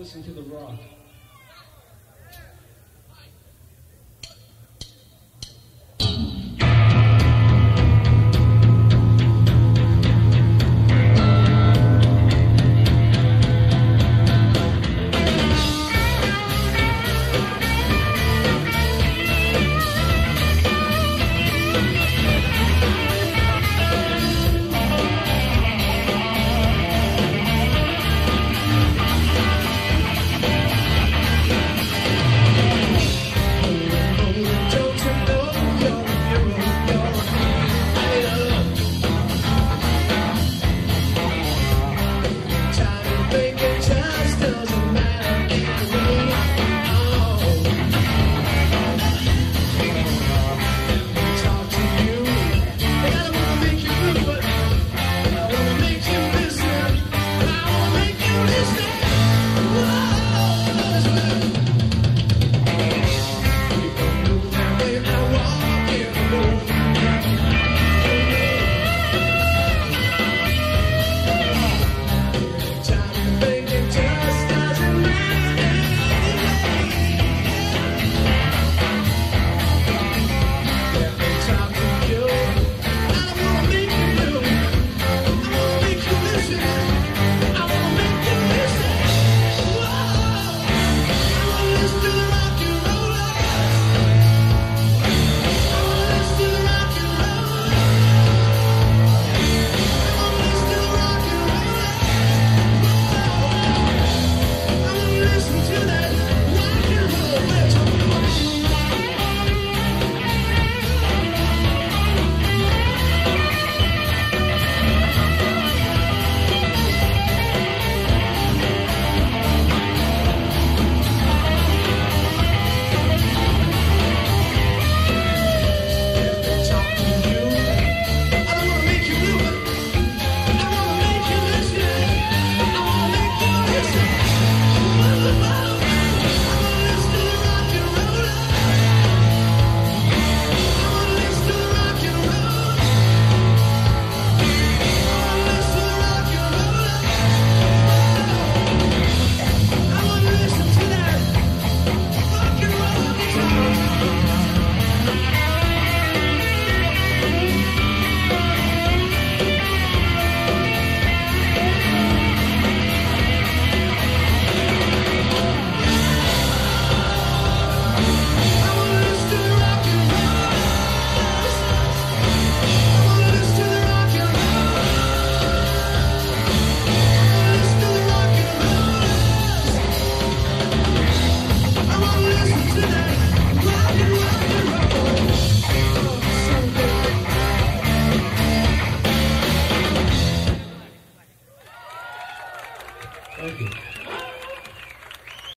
listen to the rock.